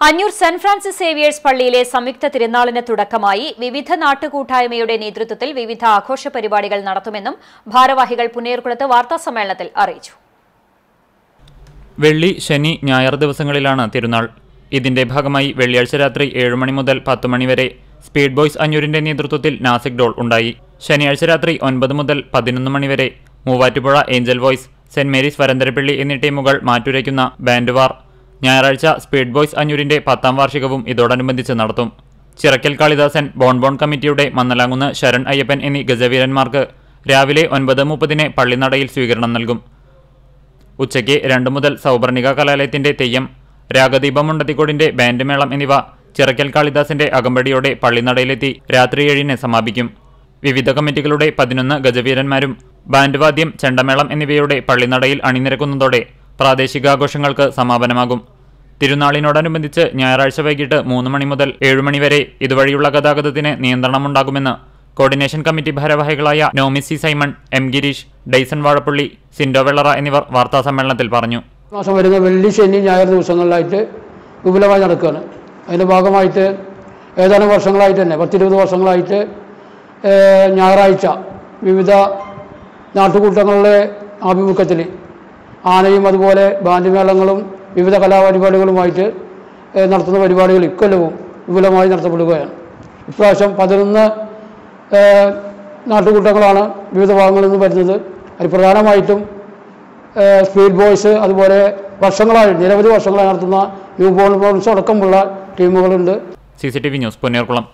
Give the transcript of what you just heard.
അഞ്ഞൂർ saint Francis Xavier's പള്ളിയിലെ സംയുക്ത തിരുനാളിന് തുടക്കമായി വിവിധ നാട്ടുകൂട്ടായ്മയുടെ നേതൃത്വത്തിൽ വിവിധ ആഘോഷ പരിപാടികൾ നടത്തുമെന്നും ഭാരവാഹികൾ പുന്നേർകുളത്ത് വാർത്താസമ്മേളനത്തിൽ അറിയിച്ചു. വെള്ളി ശനി ഞായർ ദിവസങ്ങളിലാണ് തിരുനാൾ. ഇതിന്റെ ഭാഗമായി വെള്ളിയാഴ്ച രാത്രി മണി മുതൽ പത്ത് മണി വരെ സ്പീഡ് ബോയ്സ് അഞ്ഞൂരിന്റെ നേതൃത്വത്തിൽ നാസിക് ഡോൾ ഉണ്ടായി. ശനിയാഴ്ച രാത്രി ഒൻപത് മുതൽ പതിനൊന്ന് മണിവരെ Muvattupuzha Angel Voice Saint Mary's Varantharappilly എന്നീ ടീമുകൾ മാറ്റുരയ്ക്കുന്ന ബാൻഡ് വാർ ഞായറാഴ്ച സ്പീഡ് ബോയ്സ് അഞ്ഞൂരിന്റെ പത്താം വാർഷികവും ഇതോടനുബന്ധിച്ച് നടത്തും. ചിറക്കൽ കാളിദാസൻ ബോൺബോൺ കമ്മിറ്റിയുടെ മന്നലാങ്ങുന്ന് ശരൺ അയ്യപ്പൻ എന്നീ ഗജവീരന്മാർക്ക് രാവിലെ ഒൻപത് മുപ്പതിന് പള്ളിനടയിൽ സ്വീകരണം നൽകും. ഉച്ചയ്ക്ക് രണ്ടു മുതൽ സൗവർണിക കലാലയത്തിന്റെ തെയ്യം രാഗദീപം ബാൻഡ് മേളം എന്നിവ ചിറക്കൽ കാളിദാസിന്റെ അകമ്പടിയോടെ പള്ളിനടയിലെത്തി രാത്രി ഏഴിന് സമാപിക്കും. വിവിധ കമ്മിറ്റികളുടെ പതിനൊന്ന് ഗജവീരന്മാരും ബാൻഡ് വാദ്യം ചെണ്ടമേളം എന്നിവയുടെ പള്ളിനടയിൽ അണിനിരക്കുന്നതോടെ പ്രാദേശികാഘോഷങ്ങൾക്ക് സമാപനമാകും. തിരുനാളിനോടനുബന്ധിച്ച് ഞായറാഴ്ച വൈകിട്ട് മൂന്ന് മണി മുതൽ ഏഴ് മണി വരെ ഇതുവഴിയുള്ള ഗതാഗതത്തിന് നിയന്ത്രണമുണ്ടാകുമെന്ന് കോർഡിനേഷൻ കമ്മിറ്റി ഭാരവാഹികളായ നോമിസി Simon M Girish Dyson Vazhappally Sindo Vellara എന്നിവർ വാർത്താസമ്മേളനത്തിൽ പറഞ്ഞു. മാസം വരുന്ന വെള്ളി ശനി ഞായർ ദിവസങ്ങളിലായിട്ട് വിപുലമായി നടക്കുകയാണ്. അതിന്റെ ഭാഗമായിട്ട് ഏതാനും വർഷങ്ങളായിട്ട് തന്നെ പത്തിരുപത് വർഷങ്ങളായിട്ട് ഞായറാഴ്ച വിവിധ നാട്ടുകൂട്ടങ്ങളുടെ ആഭിമുഖ്യത്തിൽ ആനയും അതുപോലെ ബാൻഡ് മേളങ്ങളും വിവിധ കലാപരിപാടികളുമായിട്ട് നടത്തുന്ന പരിപാടികൾ ഇക്കൊല്ലവും വിപുലമായി നടത്തപ്പെടുകയാണ്. ഇപ്രാവശ്യം പതിനൊന്ന് നാട്ടുകൂട്ടങ്ങളാണ് വിവിധ ഭാഗങ്ങളിൽ നിന്ന് വരുന്നത്. അതിൽ പ്രധാനമായിട്ടും സ്പീഡ് ബോയ്സ് അതുപോലെ വർഷങ്ങളായി നിരവധി വർഷങ്ങളായി നടത്തുന്ന ന്യൂ ബോൺ ബോൺസ് അടക്കമുള്ള ടീമുകളുണ്ട്. C C T V news Ponniyarkulam.